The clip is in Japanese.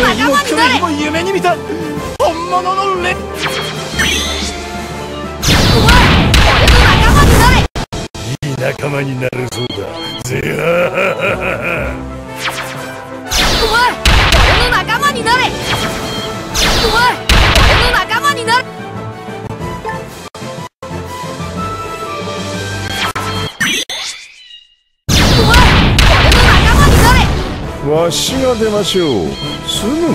仲間になれ。も夢に見た本物のレッ前にないい仲間になるそうだぜはお前俺の仲間になれお前俺の仲間になれ。わしが出ましょう。すぐ